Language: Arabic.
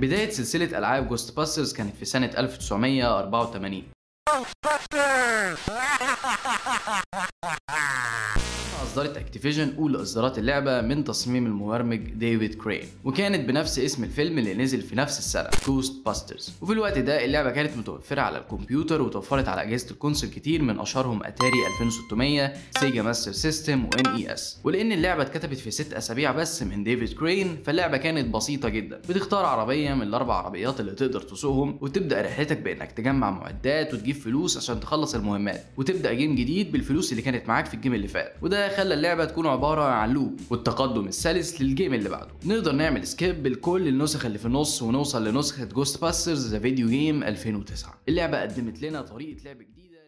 بداية سلسلة ألعاب Ghostbusters كانت في سنة 1984 أصدرت Activision أولى إصدارات اللعبة من تصميم المبرمج David Crane وكانت بنفس اسم الفيلم اللي نزل في نفس السنة Ghostbusters وفي الوقت ده اللعبة كانت متوفرة على الكمبيوتر وتوفرت على أجهزة ال console كتير من أشهرهم أتاري 2600 Sega Master System و NES ولأن اللعبة اتكتبت في ست أسابيع بس من David Crane فاللعبة كانت بسيطة جدا. بتختار عربية من الأربع عربيات اللي تقدر تسوقهم وتبدأ رحلتك بإنك تجمع معدات وتجيب فلوس عشان تخلص المهمات وتبدأ game جديد بالفلوس اللي كانت معاك في ال game اللي فات. وده خلى اللعبة تكون عبارة عن loop والتقدم السلس لل game اللي بعده. نقدر نعمل skip لكل النسخ اللي في النص ونوصل لنسخة Ghostbusters The Video Game 2009 اللعبة قدمت لنا طريقة لعب جديدة